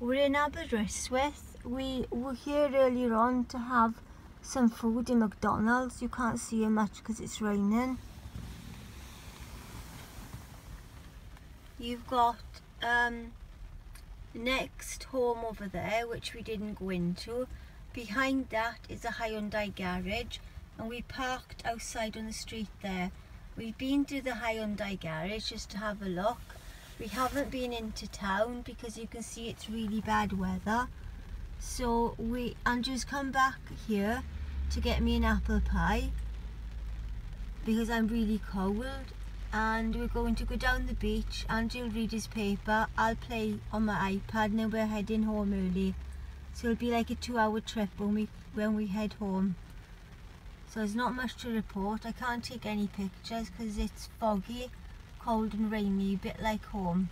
We're in Aberystwyth. We were here earlier on to have some food in McDonald's. You can't see it much because it's raining. You've got um, next home over there, which we didn't go into. Behind that is a Hyundai garage and we parked outside on the street there. We've been to the Hyundai garage just to have a look we haven't been into town because you can see it's really bad weather. So we Andrew's come back here to get me an apple pie because I'm really cold and we're going to go down the beach. Andrew will read his paper. I'll play on my iPad. And then we're heading home early. So it'll be like a two hour trip when we when we head home. So there's not much to report. I can't take any pictures because it's foggy cold and rainy, a bit like home.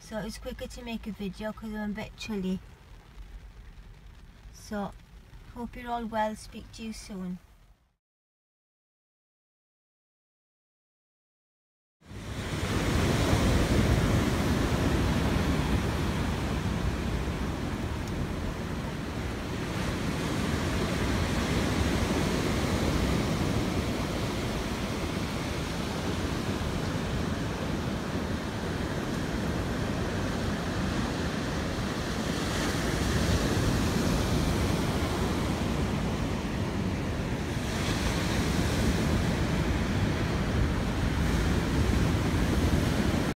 So it was quicker to make a video because I'm a bit chilly. So, hope you're all well, speak to you soon.